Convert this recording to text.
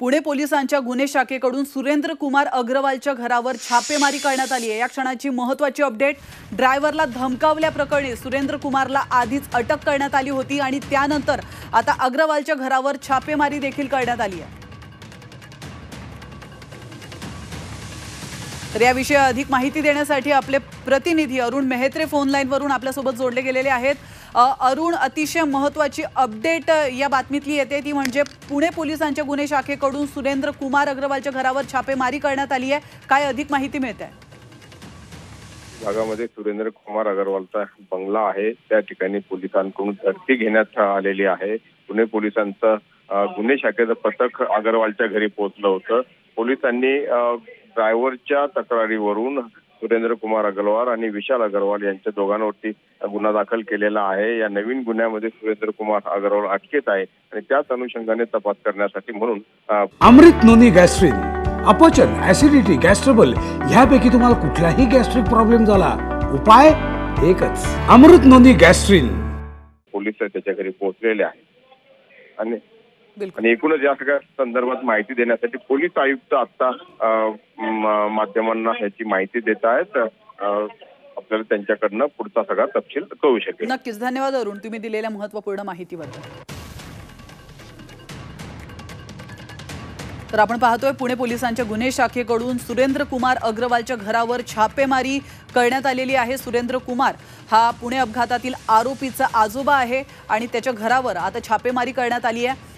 पुणे पोलिसांच्या गुन्हे शाखेकडून सुरेंद्र कुमार अग्रवालच्या घरावर छापेमारी करण्यात आली आहे. या क्षणाची महत्वाची अपडेट ड्रायव्हरला धमकावल्याप्रकरणी सुरेंद्र कुमारला आधीच अटक करण्यात आली होती आणि त्यानंतर आता अग्रवालच्या घरावर छापेमारी देखील करण्यात आली आहे. तर याविषयी अधिक माहिती देण्यासाठी आपले प्रतिनिधी अरुण मेहत्रे फोन लाईनवरून आपल्यासोबत जोडले गेलेले आहेत. अरुण अतिशय महत्वाची अपडेट या बातमीतली येते. ती म्हणजे पुणे पोलिसांच्या गुन्हे शाखेकडून सुरेंद्र कुमार अग्रवालच्या घरावर छापेमारी करण्यात आली आहे. काय अधिक माहिती मिळते? भागामध्ये सुरेंद्र कुमार अगरवालचा बंगला आहे. त्या ठिकाणी पोलिसांकडून झडती घेण्यात आलेली आहे. पुणे पोलिसांचं गुन्हे शाखेचं पथक अगरवालच्या घरी पोहोचलं होतं. पोलिसांनी ड्रायव्हरच्या तक्रारीवरून सुरेंद्र कुमार अग्रवाल आणि विशाल अग्रवाल यांच्या दोघांवरती गुन्हा दाखल केलेला आहे. या नवीन गुन्ह्यामध्ये सुरेंद्र कुमार अग्रवाल अटकेत आहे आणि त्याच अनुषंगाने तपास करण्यासाठी म्हणून अमृत नोनी गॅस्ट्रिन अपचन ऍसिडिटी गॅस्ट्रबल ह्यापैकी तुम्हाला कुठलाही गॅस्ट्रिक प्रॉब्लेम झाला उपाय एकच. अमृत नोनी गॅस्ट्रिन. पोलीस त्याच्या घरी पोहोचलेले आहेत. आणि आणि एकूणच या सगळ्या संदर्भात माहिती देण्यासाठी पोलीस आयुक्त आता माध्यमांना ह्याची माहिती देत आहेत. आपल्याला त्यांच्याकडनं पुढचा सगळा तपशील कळू शकेल. नक्कीच. धन्यवाद अरुण. तुम्ही दिलेल्या महत्त्वपूर्ण माहितीबद्दल. तर आपण पाहतोय पुणे पोलिसांच्या गुन्हे शाखेकडून सुरेंद्र कुमार अग्रवालच्या घरावर छापेमारी करण्यात आलेली आहे. सुरेंद्र कुमार हा पुणे अपघातातील आरोपीचा आजोबा आहे आणि त्याच्या घरावर आता छापेमारी करण्यात आली आहे.